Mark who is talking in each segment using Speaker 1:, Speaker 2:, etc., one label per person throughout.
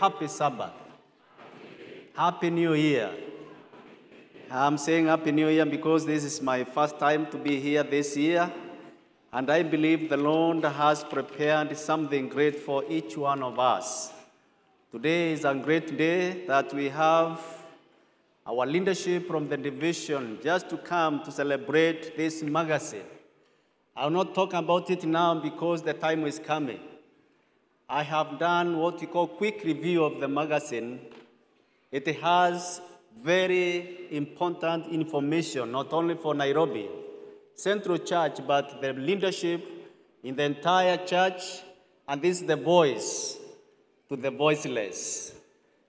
Speaker 1: Happy Sabbath. Happy New Year. I'm saying Happy New Year because this is my first time to be here this year. And I believe the Lord has prepared something great for each one of us. Today is a great day that we have our leadership from the division just to come to celebrate this magazine. I'll not talk about it now because the time is coming. I have done what you call quick review of the magazine. It has very important information, not only for Nairobi Central Church, but the leadership in the entire church, and this is the voice to the voiceless.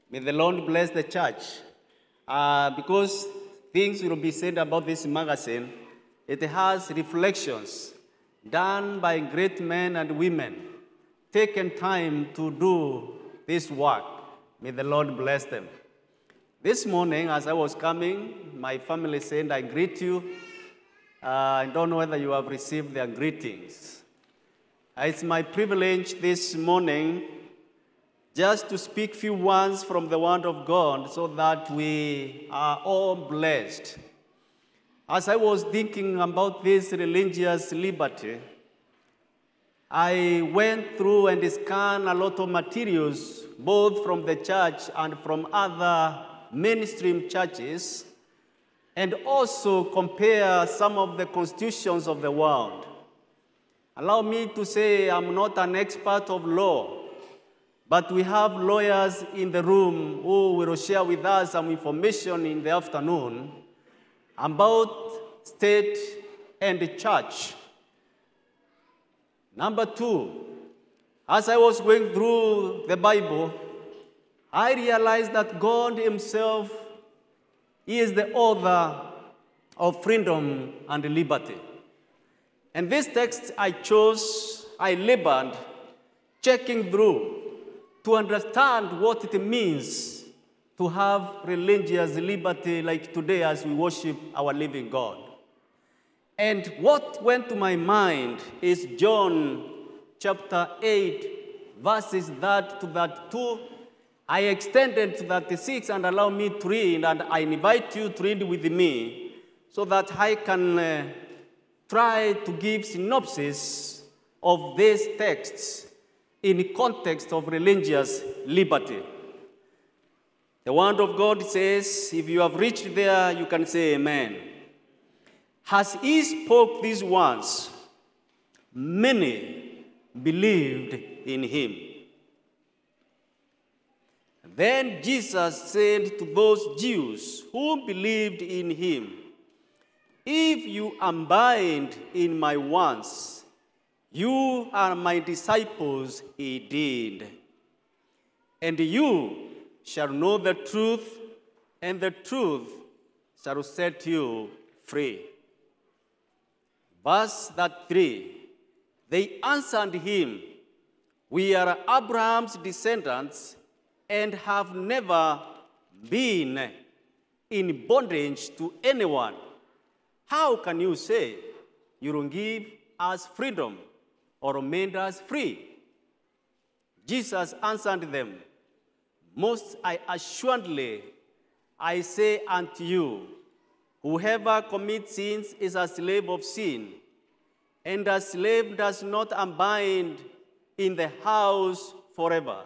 Speaker 1: May the Lord bless the church. Uh, because things will be said about this magazine, it has reflections done by great men and women, taken time to do this work. May the Lord bless them. This morning, as I was coming, my family said, I greet you. Uh, I don't know whether you have received their greetings. It's my privilege this morning just to speak few words from the Word of God so that we are all blessed. As I was thinking about this religious liberty, I went through and scanned a lot of materials, both from the church and from other mainstream churches, and also compare some of the constitutions of the world. Allow me to say I'm not an expert of law, but we have lawyers in the room who will share with us some information in the afternoon about state and the church. Number two, as I was going through the Bible, I realized that God Himself is the author of freedom and liberty. And this text I chose, I labored checking through to understand what it means to have religious liberty like today as we worship our living God. And what went to my mind is John chapter 8, verses that to that 2. I extended to 36 and allow me to read, and I invite you to read with me so that I can uh, try to give synopsis of these texts in context of religious liberty. The word of God says, if you have reached there, you can say amen. As he spoke these words, many believed in him. Then Jesus said to those Jews who believed in him, If you abide in my words, you are my disciples indeed. And you shall know the truth, and the truth shall set you free. Verse that 3 They answered him, We are Abraham's descendants and have never been in bondage to anyone. How can you say you will give us freedom or made us free? Jesus answered them, Most I assuredly I say unto you, whoever commits sins is a slave of sin, and a slave does not abide in the house forever,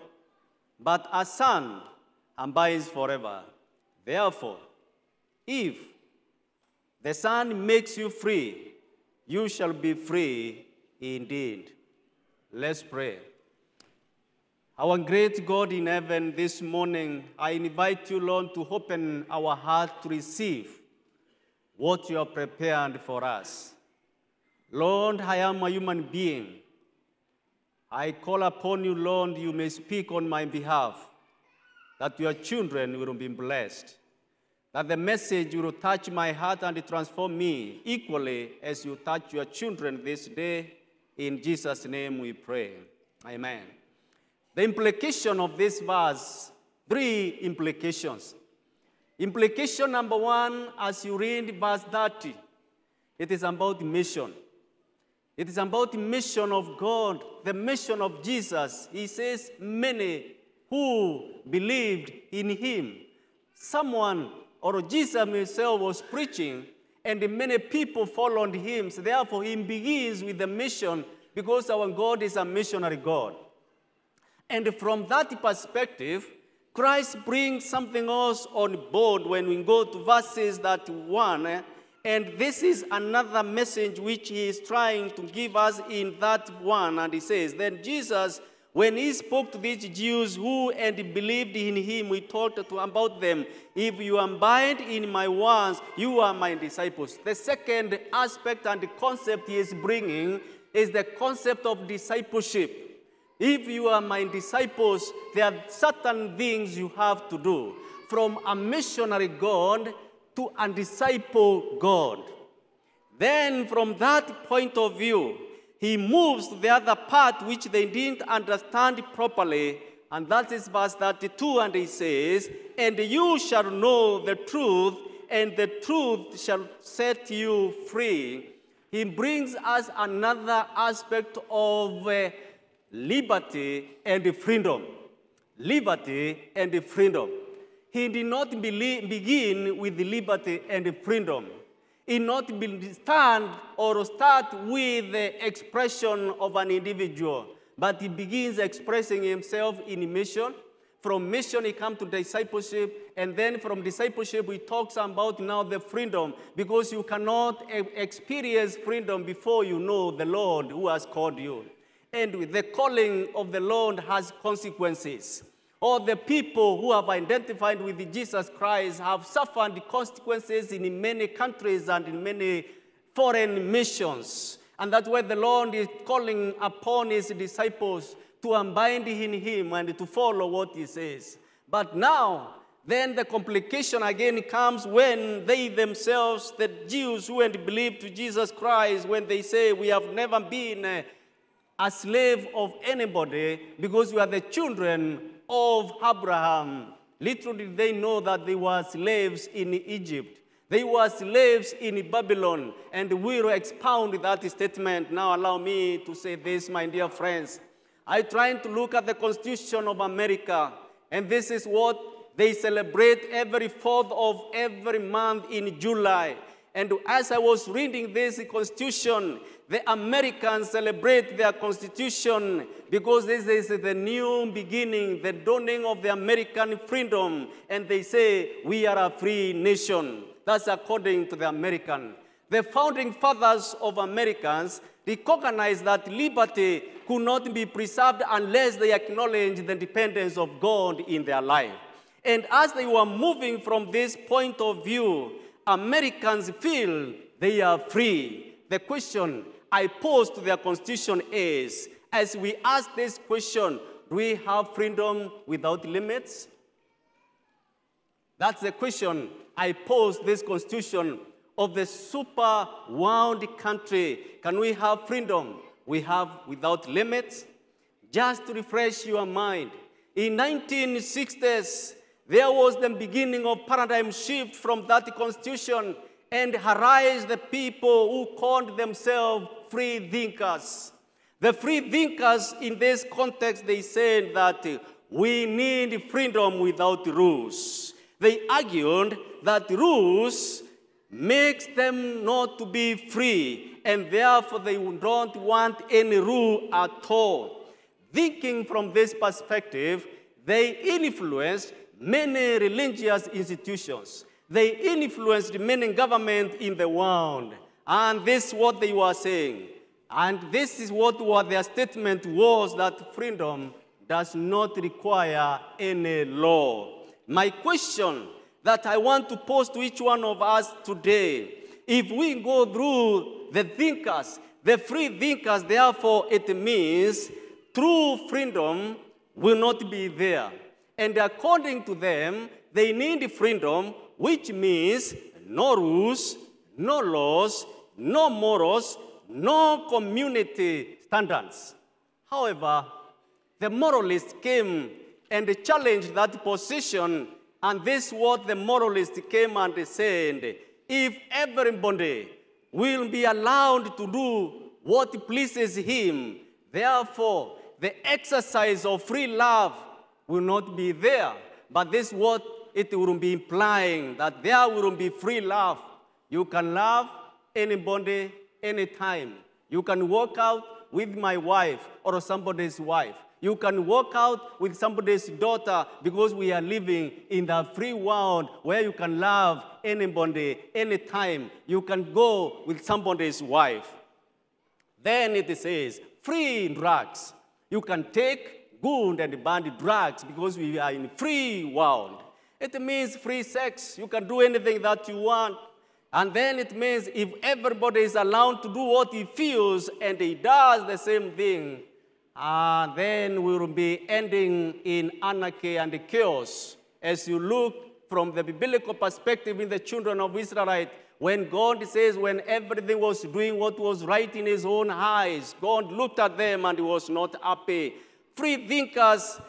Speaker 1: but a son abides forever. Therefore, if the Son makes you free, you shall be free indeed. Let's pray. Our great God in heaven, this morning, I invite you, Lord, to open our heart to receive what you have prepared for us. Lord, I am a human being. I call upon you, Lord, you may speak on my behalf, that your children will be blessed, that the message will touch my heart and transform me equally as you touch your children this day. In Jesus' name we pray. Amen. The implication of this verse, three implications. Implication number one, as you read verse 30, it is about mission. It is about the mission of God, the mission of Jesus. He says, Many who believed in him. Someone or Jesus himself was preaching, and many people followed him. So therefore, he begins with the mission because our God is a missionary God. And from that perspective, Christ brings something else on board when we go to verses that one. eh, And this is another message which he is trying to give us in that one. And he says, Then Jesus, when he spoke to these Jews who and believed in him, he to about them. If you abide in my words, you are my disciples. The second aspect and the concept he is bringing is the concept of discipleship. If you are my disciples, there are certain things you have to do. From a missionary God to a disciple God. Then, from that point of view, he moves to the other part which they didn't understand properly, and that is verse 32, and he says, And you shall know the truth, and the truth shall set you free. He brings us another aspect of uh, liberty and freedom. Liberty and freedom. He did not begin with liberty and freedom. He not stand or start with the expression of an individual, but he begins expressing himself in mission. From mission, he comes to discipleship, and then from discipleship, he talks about now the freedom, because you cannot experience freedom before you know the Lord who has called you. And the calling of the Lord has consequences. All the people who have identified with Jesus Christ have suffered consequences in many countries and in many foreign missions. And that's why the Lord is calling upon his disciples to abide in him and to follow what he says. But now, then the complication again comes when they themselves, the Jews who had believed to Jesus Christ, when they say, We have never been uh, a slave of anybody because we are the children of Abraham. Did they know that they were slaves in Egypt. They were slaves in Babylon. And we will expound that statement. Now, allow me to say this, my dear friends. I trying to look at the Constitution of America, and this is what they celebrate every fourth of every month in July. And as I was reading this Constitution, the Americans celebrate their Constitution because this is the new beginning, the dawning of the American freedom. And they say, We are a free nation. That's according to the American. The founding fathers of Americans recognized that liberty could not be preserved unless they acknowledged the dependence of God in their life. And as they were moving from this point of view, Americans feel they are free. The question I pose to their constitution is as we ask this question, do we have freedom without limits? That's the question I pose this constitution of the super world country. Can we have freedom? We have without limits. Just to refresh your mind, in 1960s, there was the beginning of paradigm shift from that constitution and arise the people who called themselves free thinkers. The free thinkers in this context, they said that we need freedom without rules. They argued that rules makes them not to be free, and therefore they don't want any rule at all. Thinking from this perspective, they influenced many religious institutions. They influenced many governments in the world. And this is what they were saying. And this is what, what their statement was that freedom does not require any law. My question that I want to pose to each one of us today if we go through the thinkers, the free thinkers, therefore, it means true freedom will not be there. And according to them, they need freedom, which means no rules, no laws, no morals, no community standards. However, the moralists came and challenged that position, and this is what the moralists came and said if everybody will be allowed to do what pleases him, therefore, the exercise of free love will not be there. But this what it wouldn't be implying that there wouldn't be free love. You can love anybody, anytime. You can walk out with my wife or somebody's wife. You can walk out with somebody's daughter because we are living in the free world where you can love anybody, anytime. You can go with somebody's wife. Then it says, free drugs. You can take good and bad drugs because we are in free world. It means free sex. You can do anything that you want. And then it means if everybody is allowed to do what he feels and he does the same thing, uh, then we will be ending in anarchy and chaos. As you look from the biblical perspective in the children of Israelite, when God says, when everything was doing what was right in his own eyes, God looked at them and he was not happy. Free thinkers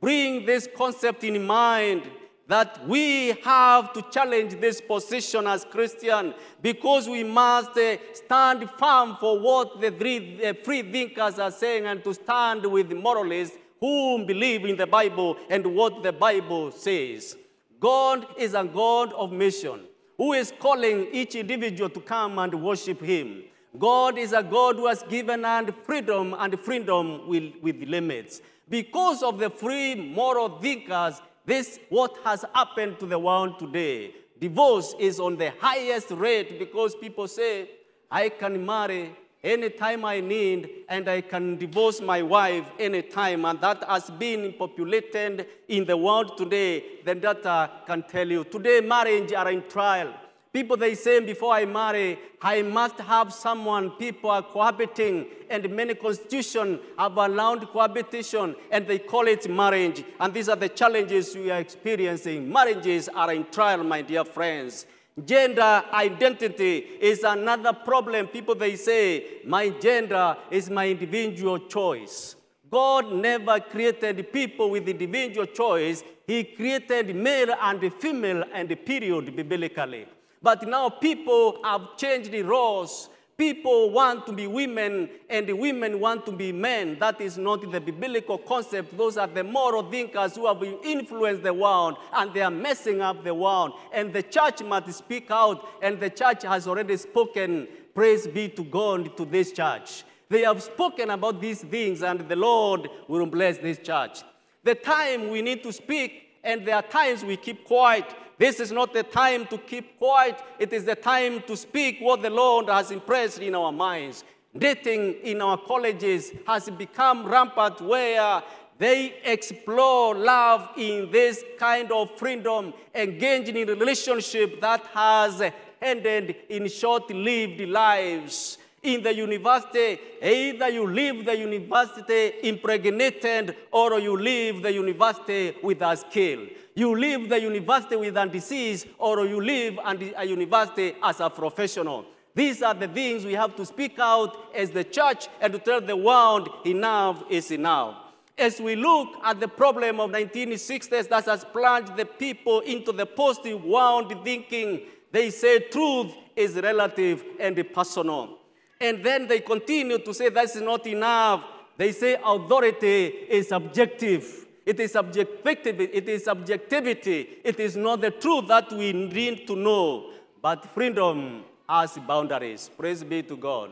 Speaker 1: bring this concept in mind that we have to challenge this position as Christian because we must uh, stand firm for what the the free thinkers are saying and to stand with moralists who believe in the Bible and what the Bible says. God is a God of mission who is calling each individual to come and worship him. God is a God who has given and freedom and freedom with, with limits. Because of the free moral thinkers, this what has happened to the world today. Divorce is on the highest rate because people say, I can marry anytime I need and I can divorce my wife anytime. And that has been populated in the world today. The data can tell you. Today, marriage are in trial. People, they say, before I marry, I must have someone. People are cohabiting, and many constitutions have allowed cohabitation, and they call it marriage. And these are the challenges we are experiencing. Marriages are in trial, my dear friends. Gender identity is another problem. People, they say, my gender is my individual choice. God never created people with individual choice. He created male and female and period biblically. But now people have changed the roles. People want to be women and the women want to be men. That is not the biblical concept. Those are the moral thinkers who have influenced the world and they are messing up the world. And the church must speak out, and the church has already spoken. Praise be to God to this church. They have spoken about these things, and the Lord will bless this church. The time we need to speak, and there are times we keep quiet this is not the time to keep quiet. It is the time to speak what the Lord has impressed in our minds. Dating in our colleges has become rampant where they explore love in this kind of freedom, engaging in a relationship that has ended in short-lived lives. In the university, either you leave the university impregnated or you leave the university with a skill. You leave the university with a disease, or you leave a university as a professional. These are the things we have to speak out as the church and to tell the world enough is enough. As we look at the problem of 1960s that has plunged the people into the positive world thinking, they say truth is relative and personal. And then they continue to say that's not enough. They say authority is objective. It is subjectivity. It is subjectivity. It is not the truth that we need to know, but freedom has boundaries. Praise be to God.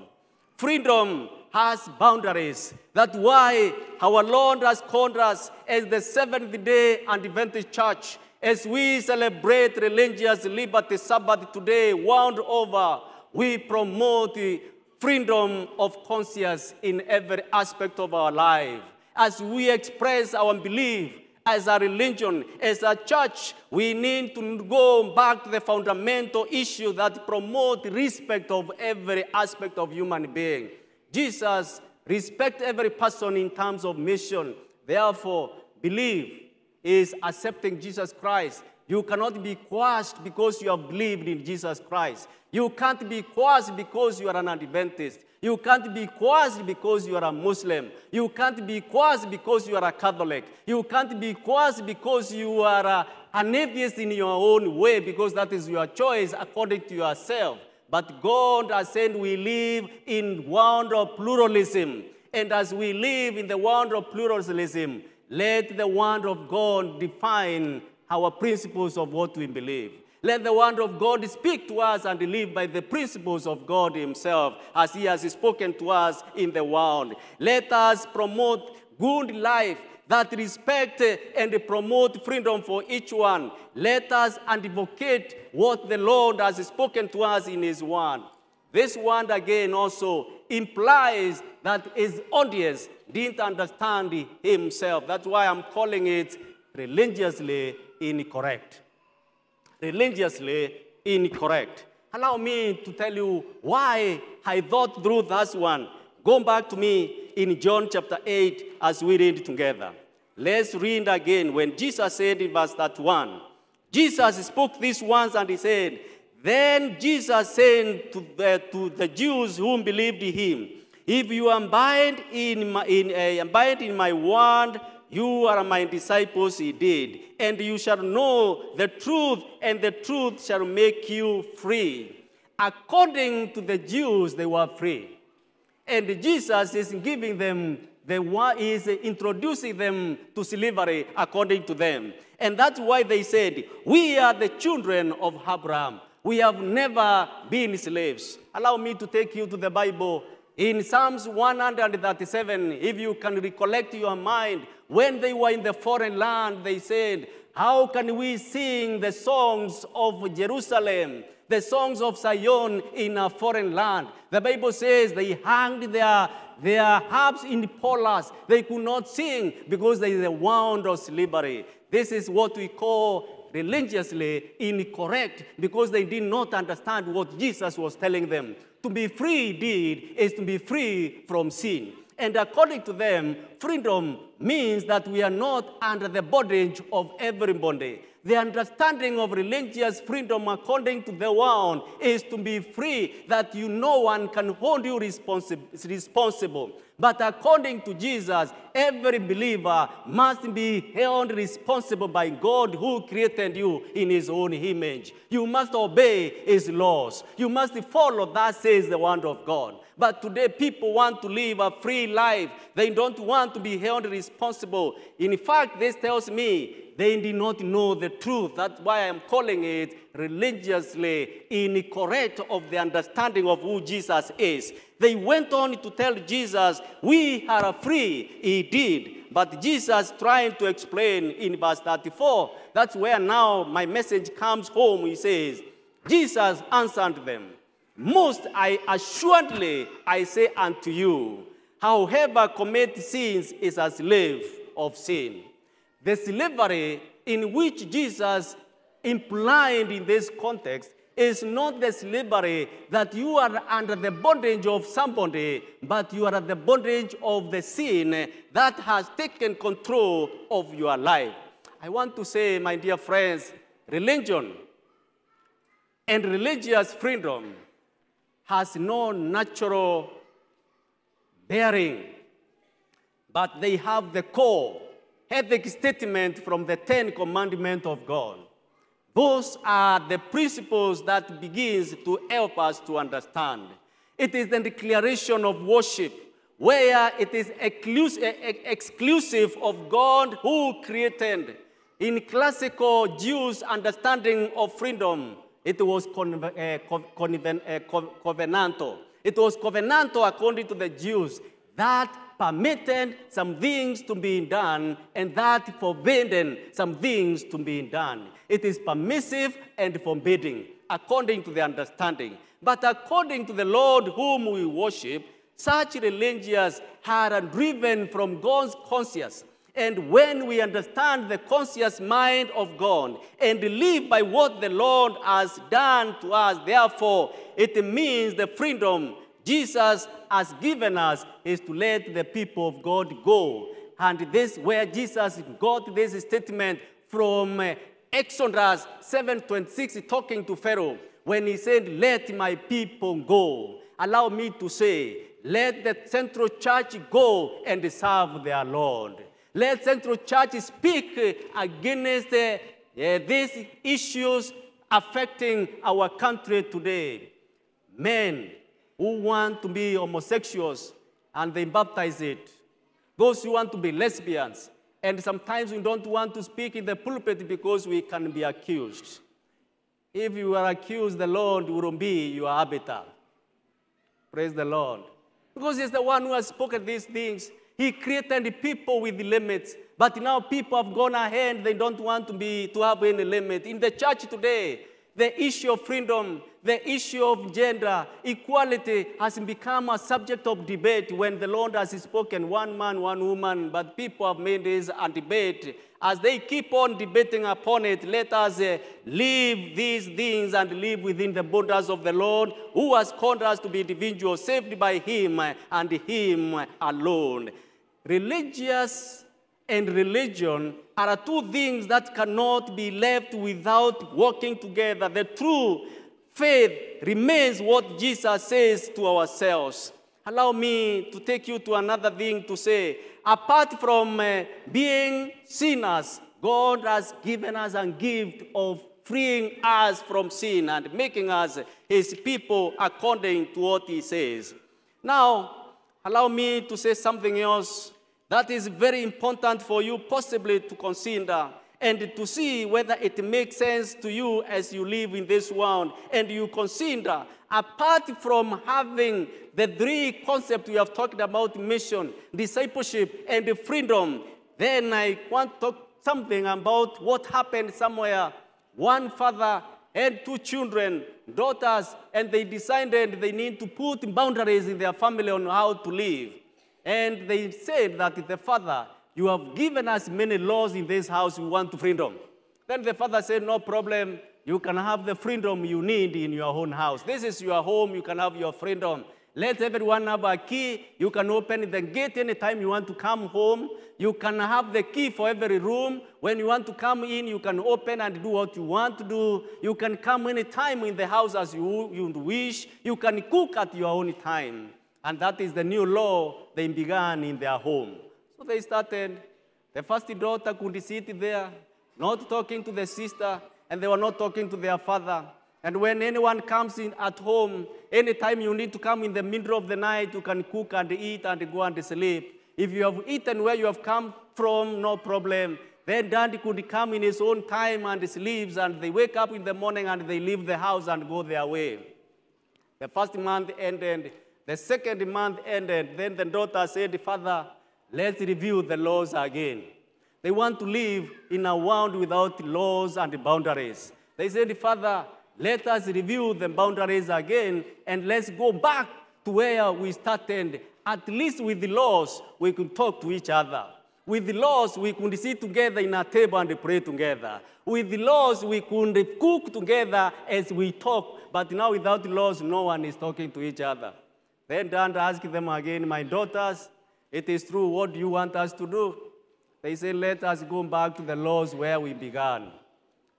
Speaker 1: Freedom has boundaries. That's why our Lord has called us as the Seventh Day Adventist Church. As we celebrate religious liberty Sabbath today, world over, we promote freedom of conscience in every aspect of our life as we express our belief as a religion, as a church, we need to go back to the fundamental issue that promote respect of every aspect of human being. Jesus respect every person in terms of mission. Therefore, believe is accepting Jesus Christ. You cannot be quashed because you have believed in Jesus Christ. You can't be quashed because you are an Adventist. You can't be quashed because you are a Muslim. You can't be quashed because you are a Catholic. You can't be quashed because you are a, an atheist in your own way because that is your choice according to yourself. But God has said we live in world of pluralism. And as we live in the world of pluralism, let the word of God define our principles of what we believe. Let the word of God speak to us and live by the principles of God Himself as He has spoken to us in the world. Let us promote good life that respect and promote freedom for each one. Let us advocate what the Lord has spoken to us in His word. This word again also implies that his audience didn't understand himself. That's why I'm calling it religiously incorrect religiously incorrect. Allow me to tell you why I thought through that one. Go back to me in John chapter 8 as we read together. Let's read again when Jesus said in verse 31. Jesus spoke these words and he said, Then Jesus said to the, to the Jews whom believed in him, If you abide in my, in, uh, abide in my word, you are my disciples indeed, and you shall know the truth, and the truth shall make you free. According to the Jews, they were free. And Jesus is giving them the one is introducing them to slavery according to them. And that's why they said, We are the children of Abraham. We have never been slaves. Allow me to take you to the Bible. In Psalms 137, if you can recollect your mind, when they were in the foreign land, they said, How can we sing the songs of Jerusalem, the songs of Zion in a foreign land? The Bible says they hanged their, their harps in poles. They could not sing because they were wound of slavery. This is what we call religiously incorrect because they did not understand what Jesus was telling them. To be free indeed is to be free from sin. And according to them, freedom means that we are not under the bondage of everybody. The understanding of religious freedom, according to the world, is to be free, that you no one can hold you responsi- responsible. But according to Jesus, every believer must be held responsible by God who created you in his own image. You must obey his laws. You must follow that says the word of God. But today people want to live a free life. They don't want to be held responsible. In fact, this tells me they did not know the truth. That's why I'm calling it religiously incorrect of the understanding of who Jesus is. They went on to tell Jesus, We are free. He did. But Jesus trying to explain in verse 34, that's where now my message comes home. He says, Jesus answered them, Most I assuredly I say unto you, however commit sins is a slave of sin. The slavery in which Jesus implied in this context is not the slavery that you are under the bondage of somebody, but you are at the bondage of the sin that has taken control of your life. I want to say, my dear friends, religion and religious freedom has no natural bearing, but they have the core ethic statement from the Ten Commandments of God. Those are the principles that begins to help us to understand. It is the declaration of worship where it is exclusive of God who created. In classical Jews' understanding of freedom, it was covenantal. It was covenantal according to the Jews that permitted some things to be done and that forbidden some things to be done. It is permissive and forbidding according to the understanding. But according to the Lord whom we worship, such religions are driven from God's conscience. And when we understand the conscious mind of God and live by what the Lord has done to us, therefore, it means the freedom Jesus has given us is to let the people of God go. And this where Jesus got this statement from uh, Exodus 7:26, talking to Pharaoh, when he said, Let my people go. Allow me to say, let the central church go and serve their Lord. Let central church speak against uh, these issues affecting our country today. Men, who want to be homosexuals and they baptize it. Those who want to be lesbians, And sometimes we don't want to speak in the pulpit because we can be accused. If you are accused, the Lord will be your arbiter. Praise the Lord. Because He's the one who has spoken these things. He created people with limits, but now people have gone ahead. They don't want to be to have any limit. In the church today, the issue of freedom, the issue of gender equality has become a subject of debate when the Lord has spoken one man, one woman, but people have made this a debate. As they keep on debating upon it, let us uh, leave these things and live within the borders of the Lord, who has called us to be individuals saved by Him and Him alone. Religious and religion are two things that cannot be left without working together. The true faith remains what Jesus says to ourselves. Allow me to take you to another thing to say. Apart from uh, being sinners, God has given us a gift of freeing us from sin and making us his people according to what he says. Now, allow me to say something else that is very important for you possibly to consider and to see whether it makes sense to you as you live in this world. And you consider, apart from having the three concepts we have talked about mission, discipleship, and freedom, then I want to talk something about what happened somewhere. One father and two children, daughters, and they decided they need to put boundaries in their family on how to live. And they said that the father, you have given us many laws in this house, we want to freedom. Then the father said, No problem, you can have the freedom you need in your own house. This is your home, you can have your freedom. Let everyone have a key. You can open the gate anytime you want to come home. You can have the key for every room. When you want to come in, you can open and do what you want to do. You can come anytime in the house as you, you wish. You can cook at your own time. And that is the new law they began in their home. So they started. The first daughter could sit there, not talking to the sister, and they were not talking to their father. And when anyone comes in at home, anytime you need to come in the middle of the night, you can cook and eat and go and sleep. If you have eaten where you have come from, no problem. Then daddy could come in his own time and sleeps, and they wake up in the morning and they leave the house and go their way. The first month ended, the second month ended. Then the daughter said, Father, let's review the laws again. They want to live in a world without laws and boundaries. They said, Father, let us review the boundaries again and let's go back to where we started. At least with the laws, we could talk to each other. With the laws, we could sit together in a table and pray together. With the laws, we could cook together as we talk. But now, without laws, no one is talking to each other. Then Dan asked them again, My daughters, it is true, what do you want us to do? They say, Let us go back to the laws where we began.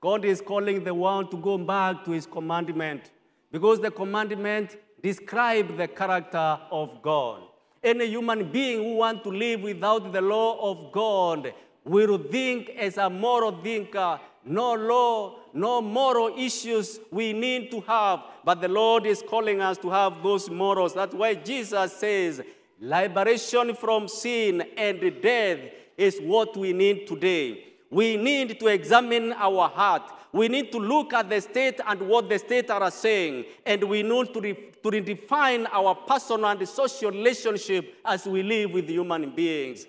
Speaker 1: God is calling the world to go back to his commandment because the commandment describe the character of God. Any human being who wants to live without the law of God will think as a moral thinker. No law, no moral issues we need to have, but the Lord is calling us to have those morals. That's why Jesus says, liberation from sin and death is what we need today. We need to examine our heart. We need to look at the state and what the state are saying. And we need to, re- to redefine our personal and social relationship as we live with human beings.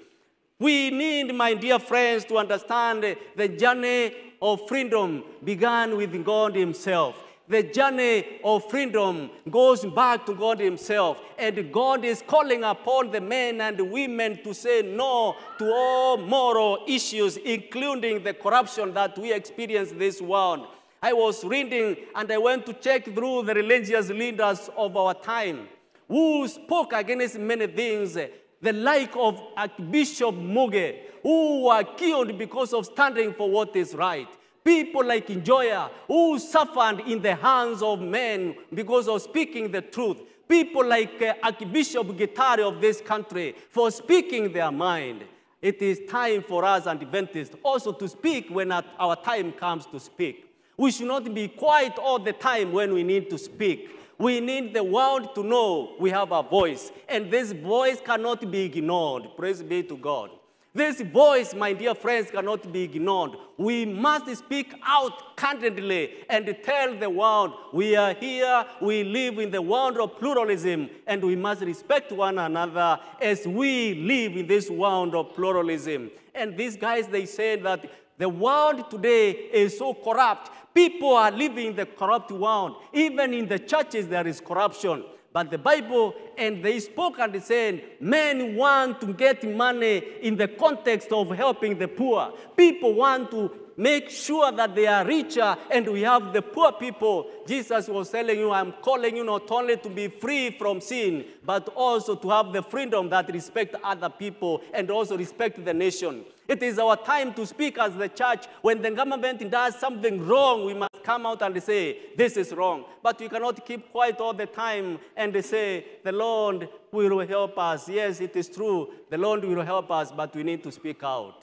Speaker 1: We need, my dear friends, to understand the journey of freedom began with God Himself the journey of freedom goes back to God Himself. And God is calling upon the men and women to say no to all moral issues, including the corruption that we experience this world. I was reading and I went to check through the religious leaders of our time who spoke against many things, the like of Archbishop Muge, who were killed because of standing for what is right. People like Njoya, who suffered in the hands of men because of speaking the truth. People like uh, Archbishop Gitari of this country for speaking their mind. It is time for us and Adventists also to speak when our time comes to speak. We should not be quiet all the time when we need to speak. We need the world to know we have a voice, and this voice cannot be ignored. Praise be to God. This voice, my dear friends, cannot be ignored. We must speak out candidly and tell the world we are here, we live in the world of pluralism, and we must respect one another as we live in this world of pluralism. And these guys, they said that the world today is so corrupt. People are living in the corrupt world. Even in the churches, there is corruption. But the Bible, and they spoke and they said, men want to get money in the context of helping the poor. People want to make sure that they are richer and we have the poor people. Jesus was telling you, I'm calling you not only to be free from sin, but also to have the freedom that respect other people and also respect the nation. It is our time to speak as the church. When the government does something wrong, we must come out and say, This is wrong. But you cannot keep quiet all the time and say, The Lord will help us. Yes, it is true. The Lord will help us, but we need to speak out.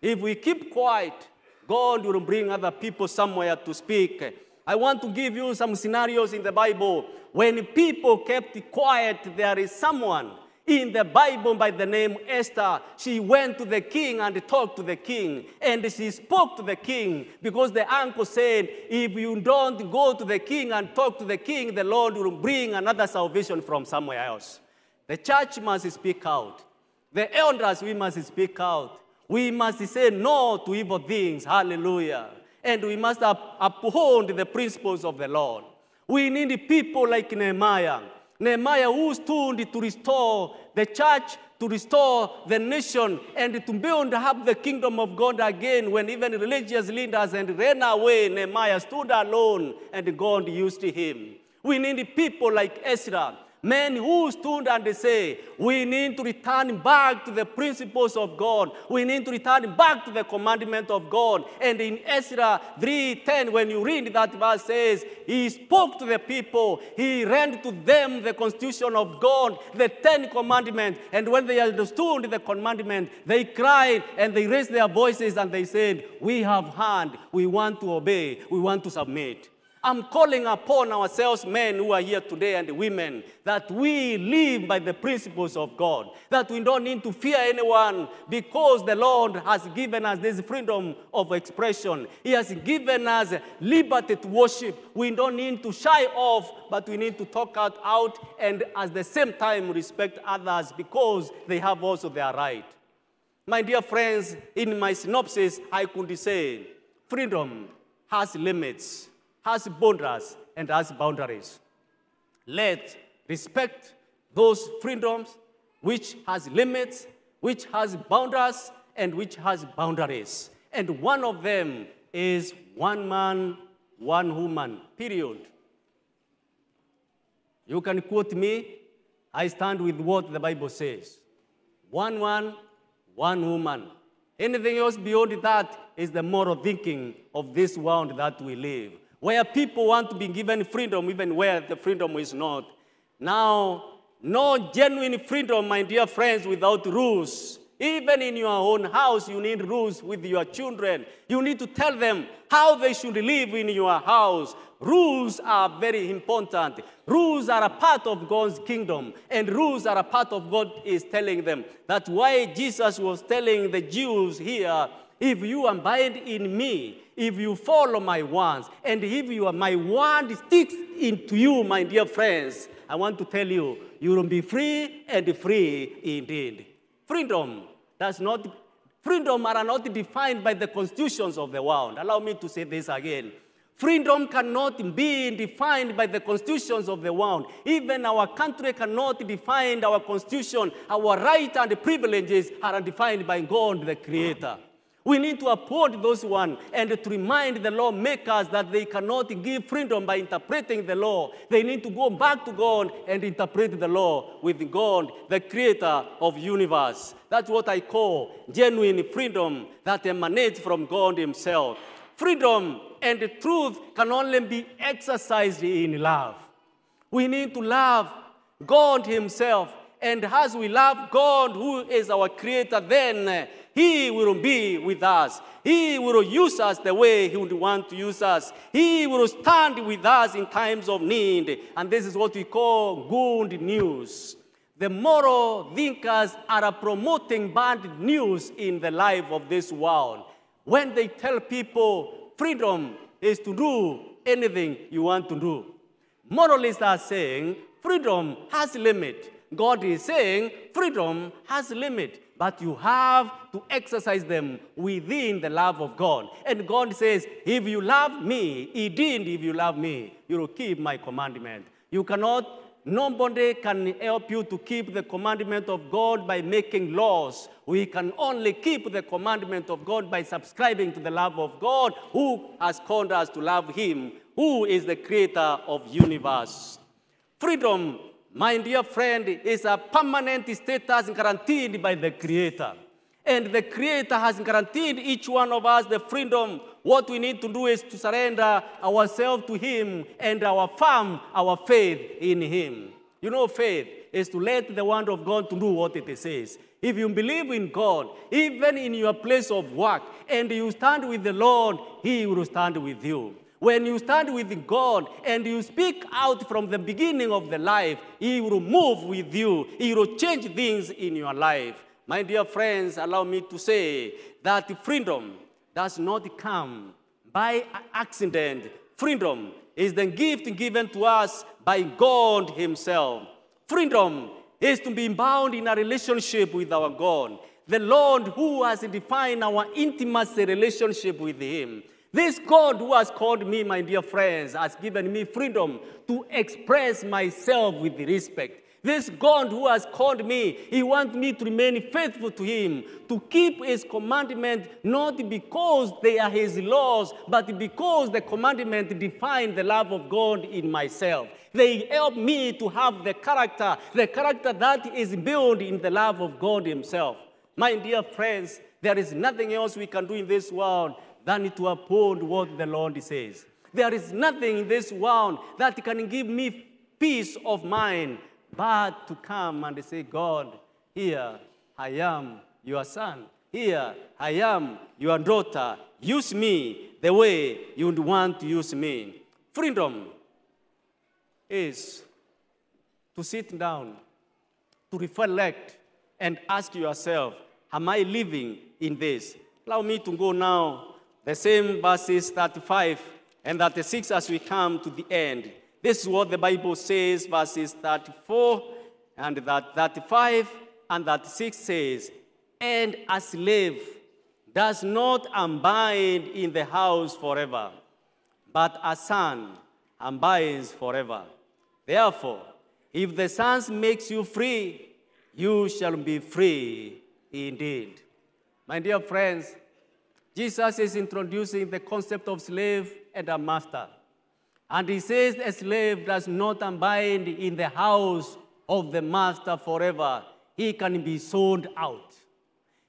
Speaker 1: If we keep quiet, God will bring other people somewhere to speak. I want to give you some scenarios in the Bible. When people kept quiet, there is someone in the Bible by the name Esther. She went to the king and talked to the king. And she spoke to the king because the uncle said, If you don't go to the king and talk to the king, the Lord will bring another salvation from somewhere else. The church must speak out. The elders, we must speak out. We must say no to evil things. Hallelujah. And we must uphold the principles of the Lord. We need people like Nehemiah. Nehemiah who stood to restore the church, to restore the nation, and to build up the kingdom of God again when even religious leaders and ran away. Nehemiah stood alone and God used him. We need people like Ezra Men who stood and they say, we need to return back to the principles of God. We need to return back to the commandment of God. And in Ezra 3.10, when you read that verse says, he spoke to the people. He read to them the constitution of God, the Ten Commandments. And when they understood the commandment, they cried and they raised their voices and they said, we have heard. We want to obey. We want to submit. I'm calling upon ourselves, men who are here today and women, that we live by the principles of God, that we don't need to fear anyone because the Lord has given us this freedom of expression. He has given us liberty to worship. We don't need to shy off, but we need to talk out, out and at the same time respect others because they have also their right. My dear friends, in my synopsis, I could say freedom has limits has borders and has boundaries. Let's respect those freedoms which has limits, which has boundaries, and which has boundaries. And one of them is one man, one woman, period. You can quote me. I stand with what the Bible says. One man, one woman. Anything else beyond that is the moral thinking of this world that we live where people want to be given freedom even where the freedom is not. Now, no genuine freedom, my dear friends, without rules. Even in your own house, you need rules with your children. You need to tell them how they should live in your house. Rules are very important. Rules are a part of God's kingdom, and rules are a part of God is telling them. That's why Jesus was telling the Jews here if you abide in me, if you follow my words, and if you are, my word sticks into you, my dear friends, I want to tell you, you will be free and free indeed. Freedom does not, freedom are not defined by the constitutions of the world. Allow me to say this again. Freedom cannot be defined by the constitutions of the world. Even our country cannot define our constitution. Our rights and privileges are defined by God, the Creator. We need to uphold those one and to remind the lawmakers that they cannot give freedom by interpreting the law. They need to go back to God and interpret the law with God, the creator of universe. That's what I call genuine freedom that emanates from God himself. Freedom and truth can only be exercised in love. We need to love God himself. And as we love God, who is our creator, then he will be with us. He will use us the way He would want to use us. He will stand with us in times of need. And this is what we call good news. The moral thinkers are promoting bad news in the life of this world. When they tell people freedom is to do anything you want to do. Moralists are saying freedom has limit. God is saying freedom has limit, but you have to exercise them within the love of God. And God says, if you love me, indeed, if you love me, you will keep my commandment. You cannot Nobody can help you to keep the commandment of God by making laws. We can only keep the commandment of God by subscribing to the love of God, who has called us to love Him, who is the creator of universe. Freedom, my dear friend, is a permanent status guaranteed by the Creator. And the Creator has guaranteed each one of us the freedom. What we need to do is to surrender ourselves to Him and our firm our faith in Him. You know, faith is to let the word of God to do what it says. If you believe in God, even in your place of work, and you stand with the Lord, He will stand with you. When you stand with God and you speak out from the beginning of the life, He will move with you. He will change things in your life. My dear friends, allow me to say that freedom does not come by accident. Freedom is the gift given to us by God Himself. Freedom is to be bound in a relationship with our God, the Lord who has defined our intimacy relationship with Him. This God who has called me, my dear friends, has given me freedom to express myself with respect. This God who has called me, He wants me to remain faithful to Him, to keep His commandment, not because they are His laws, but because the commandment define the love of God in myself. They help me to have the character, the character that is built in the love of God Himself. My dear friends, there is nothing else we can do in this world than to uphold what the Lord says. There is nothing in this world that can give me peace of mind but to come and say, God, here I am your son. Here I am your daughter. Use me the way you would want to use me. Freedom is to sit down, to reflect, and ask yourself, Am I living in this? Allow me to go now, the same verses 35 and 36 as we come to the end. This is what the Bible says, verses 34 and that 35 and 36 says, And a slave does not abide in the house forever, but a son abides forever. Therefore, if the Son makes you free, you shall be free indeed. My dear friends, Jesus is introducing the concept of slave and a master. And he says a slave does not abide in the house of the master forever. He can be sold out.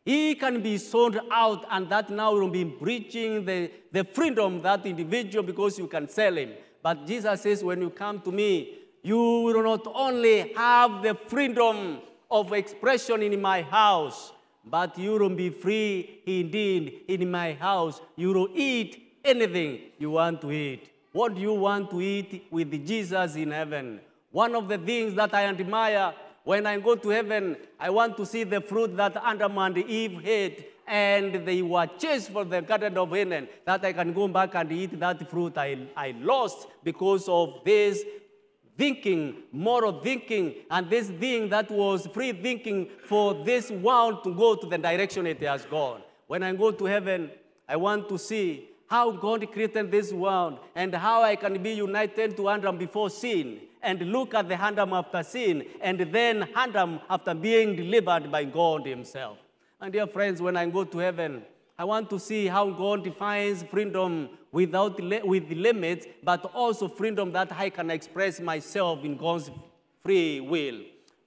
Speaker 1: He can be sold out, and that now will be breaching the, the freedom that individual because you can sell him. But Jesus says, when you come to me, you will not only have the freedom of expression in my house, but you will be free indeed in my house. You will eat anything you want to eat. What do you want to eat with Jesus in heaven? One of the things that I admire when I go to heaven, I want to see the fruit that Adam and Eve ate, and they were chased from the Garden of Eden, that I can go back and eat that fruit I, I lost because of this thinking, moral thinking, and this thing that was free thinking for this world to go to the direction it has gone. When I go to heaven, I want to see how God created this world and how I can be united to Adam before sin and look at the Adam after sin and then Adam after being delivered by God Himself. And dear friends, when I go to heaven, I want to see how God defines freedom without with limits, but also freedom that I can express myself in God's free will.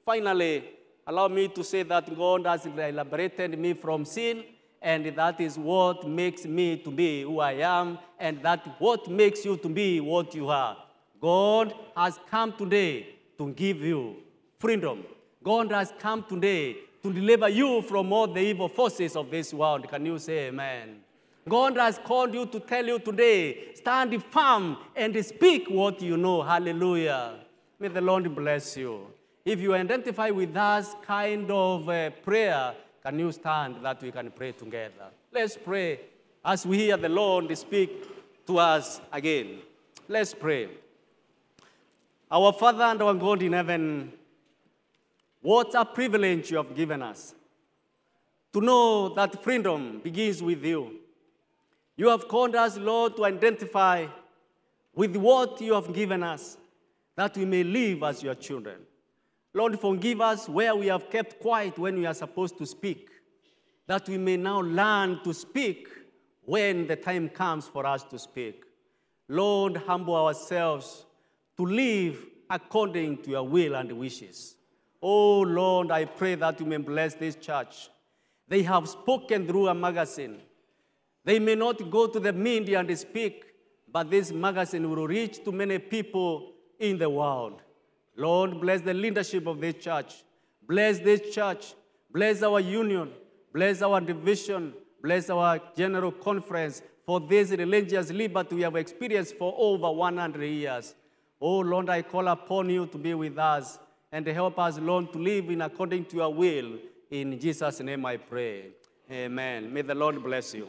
Speaker 1: Finally, allow me to say that God has liberated me from sin and that is what makes me to be who I am, and that what makes you to be what you are. God has come today to give you freedom. God has come today to deliver you from all the evil forces of this world. Can you say amen? God has called you to tell you today, stand firm and speak what you know. Hallelujah. May the Lord bless you. If you identify with us kind of uh, prayer, can you stand that we can pray together? Let's pray as we hear the Lord speak to us again. Let's pray. Our Father and our God in heaven, what a privilege you have given us to know that freedom begins with you. You have called us, Lord, to identify with what you have given us, that we may live as your children. Lord, forgive us where we have kept quiet when we are supposed to speak, that we may now learn to speak when the time comes for us to speak. Lord, humble ourselves to live according to your will and wishes. Oh Lord, I pray that you may bless this church. They have spoken through a magazine. They may not go to the media and speak, but this magazine will reach to many people in the world. Lord, bless the leadership of this church. Bless this church. Bless our union. Bless our division. Bless our general conference for this religious liberty we have experienced for over 100 years. Oh Lord, I call upon you to be with us and help us, Lord, to live in according to your will. In Jesus' name I pray. Amen. May the Lord bless you.